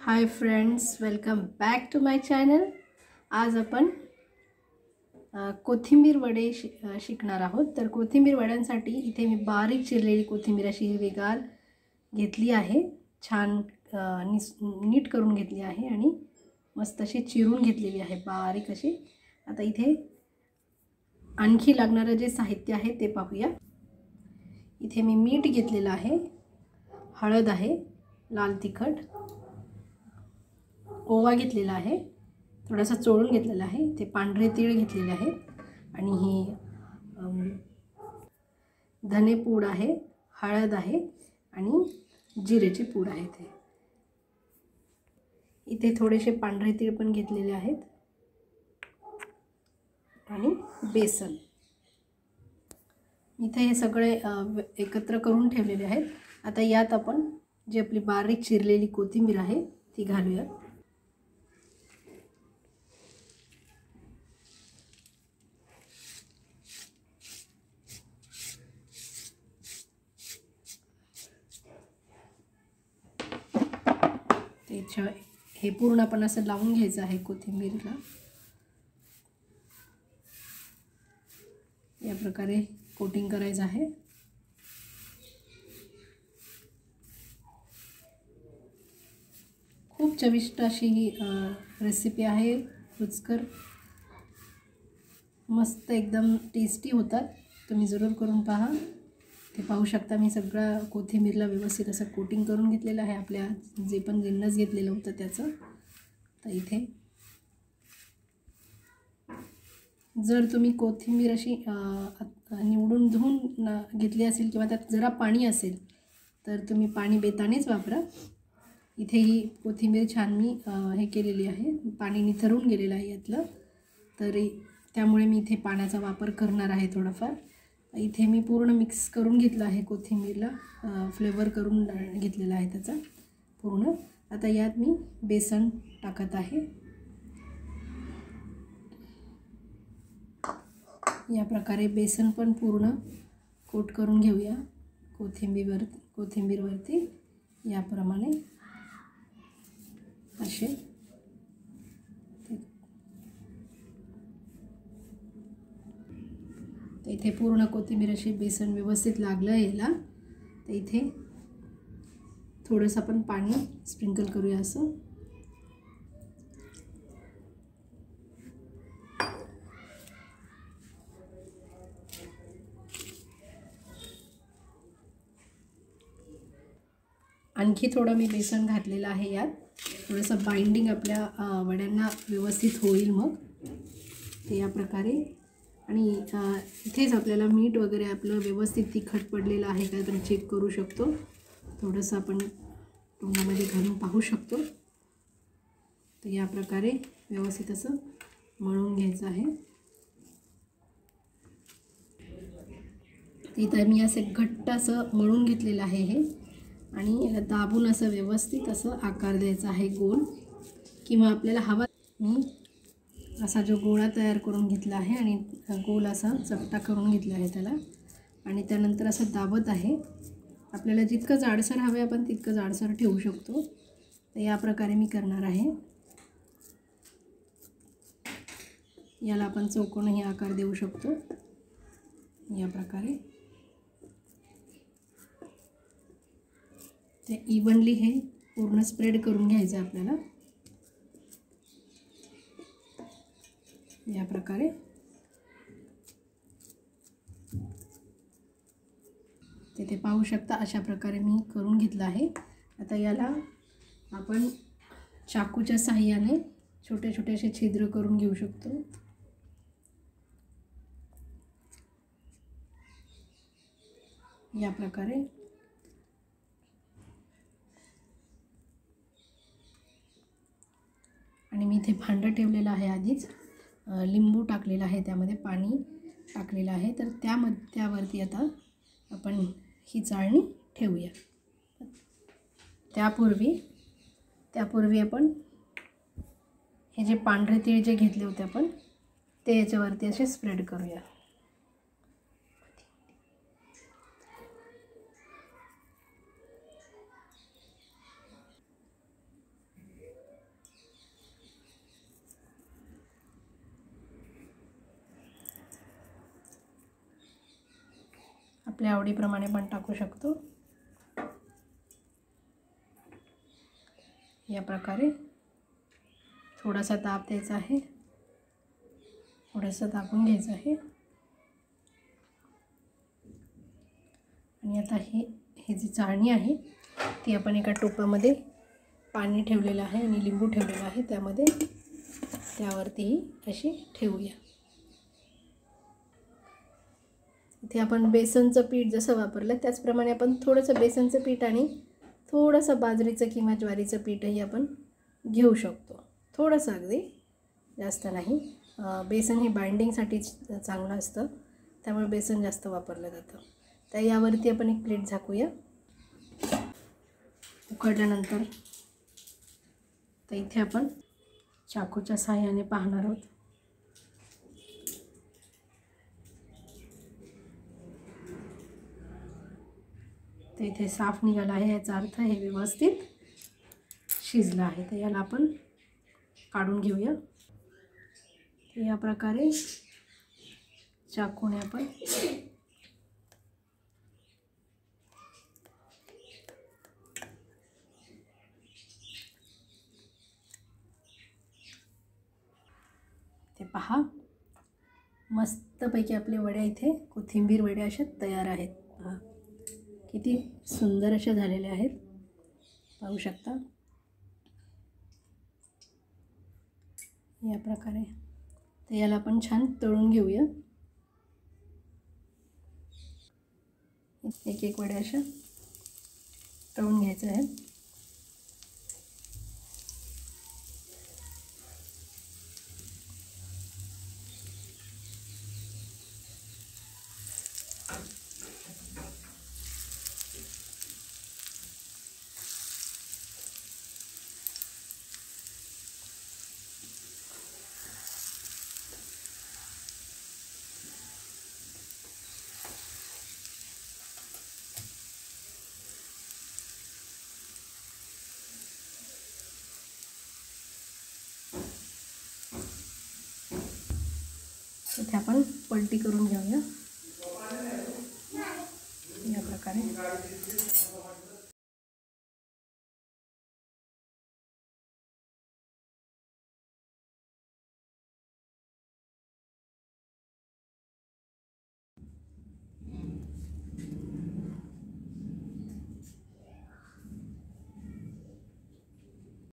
Hi friends welcome back to my channel. आज आपण कोथिंबीर वडे शि शिकणार आहोत. तर कोथिंबीर वड्यांसाठी इथे मी बारीक चिरलेली कोथिंबीर अशी हिरवीगार घेतली आहे. छान निस नीट करून घेतली आहे आणि मस्त अशी चिरून घेतलेली आहे बारीक अशी. आता इथे आणखी लागणारं जे साहित्य आहे ते पाहूया. इथे मी मीठ घेतलेलं आहे. हळद आहे लाल तिखट. ओवा घेतलेला आहे. थोडासा चोळून घेतलेला आहे. ते पांढरे तीळ घेतलेले आहेत. आणि हे धने धनेपूड आहे हळद आहे आणि जिरेची पूड आहे ते इथे थोडेसे पांढरे तीळ पण घेतलेले आहेत. आणि बेसन. इथे हे सगळे एकत्र करून ठेवलेले आहेत. आता यात आपण जी आपली बारीक चिरलेली कोथिंबीर आहे ती घालूया त्याच्या हे पूर्ण आपण असं लावून घ्यायचं आहे कोथिंबीरला. या प्रकारे कोटिंग करायचं आहे. खूप चविष्ट अशी ही रेसिपी आहे रुचकर. मस्त एकदम टेस्टी होतात. तुम्ही जरूर करून पहा. ते पाहू शकता. मी सगळा कोथिंबीरला व्यवस्थित असं कोटिंग करून घेतलेलं आहे. आपल्या जे पण जिन्नस घेतलेलं होतं त्याचं. तर इथे. जर तुम्ही कोथिंबीर अशी निवडून धुवून घेतली असेल किंवा त्यात जरा पाणी असेल तर तुम्ही पाणी बेतानेच वापरा. इथे ही कोथिंबीर छान मी हे केलेली आहे. पाणी निथरून गेलेलं आहे यातलं. तरी त्यामुळे मी इथे पाण्याचा वापर करणार आहे थोडाफार. इथे मी पूर्ण मिक्स करून घेतलं आहे कोथिंबीरला फ्लेवर करून घेतलेला आहे त्याचा पूर्ण. आता यात मी बेसन टाकत आहे. या प्रकारे बेसन पण पूर्ण कोट करून घेऊया कोथिंबीरवर कोथिंबीरवरती. याप्रमाणे असे तर इथे पूर्ण कोथिंबीर अशी बेसन व्यवस्थित लागलं याला. तर इथे थोडंसं आपण पाणी स्प्रिंकल करूया असं. आणखी थोडं मी बेसन घातलेलं आहे यात. थोडंसं बाइंडिंग आपल्या वड्यांना व्यवस्थित होईल मग. ते या प्रकारे आणि इथेच आपल्याला मीठ वगैरे आपलं व्यवस्थित तिखट पडलेलं आहे का तर चेक करू शकतो. थोडंसं आपण तोंडामध्ये घालून पाहू शकतो. तर या प्रकारे व्यवस्थित असं मळून घ्यायचं आहे. इथं मी असं घट्ट असं मळून घेतलेलं आहे हे. आणि याला दाबून असं व्यवस्थित असं आकार द्यायचा आहे गोल. किंवा आपल्याला हवा मी असा जो गोळा तयार करून घेतला आहे आणि गोल असा चपटा करून घेतला आहे त्याला. आणि त्यानंतर असं दाबत आहे. आपल्याला जितकं जाडसर हवे आपण तितकं जाडसर ठेवू शकतो. तर या प्रकारे मी करणार आहे. याला आपण चौकोनही आकार देऊ शकतो. या प्रकारे. ते इव्हनली हे पूर्ण स्प्रेड करून घ्यायचं आहे आपल्याला. या प्रकारे. तिथे पाहू शकता अशा प्रकारे मी करून घेतलं आहे. आता याला आपण चाकूच्या साह्याने छोटे छोटे असे छिद्र करून घेऊ शकतो. या प्रकारे. आणि मी इथे भांडं ठेवलेलं आहे आधीच. लिंबू टाकलेला आहे त्यामध्ये पाणी टाकलेलं आहे. तर त्याम त्यावरती आता आपण ही चाळणी ठेवूया. त्यापूर्वी त्यापूर्वी आपण हे जे पांढरे तीळ जे घेतले होते आपण ते याच्यावरती असे स्प्रेड करूया. आपल्या आवडीप्रमाणे पण टाकू शकतो. या प्रकारे थोडासा ताप द्यायचा आहे. थोडंसं तापून घ्यायचं आहे. आणि आता हे हे जी चाळणी आहे ती आपण एका टोपामध्ये पाणी ठेवलेलं आहे आणि लिंबू ठेवलेलं आहे. त्यामध्ये त्यावरतीही अशी ठेवूया. इथे आपण बेसनचं पीठ जसं वापरलं त्याचप्रमाणे आपण थोडंसं बेसनचं पीठ आणि थोडंसं बाजरीचं किंवा ज्वारीचं पीठही आपण घेऊ शकतो. थोडंसं अगदी जास्त नाही. बेसन हे बाइंडिंगसाठी चांगलं असतं. त्यामुळे बेसन जास्त वापरलं जातं. तर यावरती आपण एक प्लेट झाकूया. उकडल्यानंतर तर इथे आपण चाकूच्या साह्याने पाहणार आहोत. तर इथे साफ निघाला आहे याचा अर्थ हे व्यवस्थित शिजलं आहे. तर याला आपण काढून घेऊया. या प्रकारे चाकूने आपण ते पहा. मस्तपैकी आपले वड्या इथे कोथिंबीर वड्या अशा तयार आहेत. पहा किती सुंदर अशा झालेल्या आहेत. पाहू शकता. या प्रकारे. तर याला आपण छान तळून घेऊया. एक एक वड्या अशा तळून घ्यायचं आहे. इथे आपण पलटी करून घेऊया. या प्रकारे.